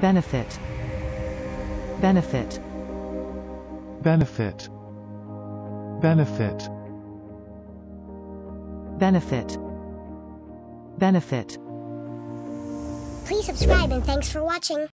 benefit. Benefit. Benefit. Benefit. Benefit. Benefit. Please subscribe and thanks for watching.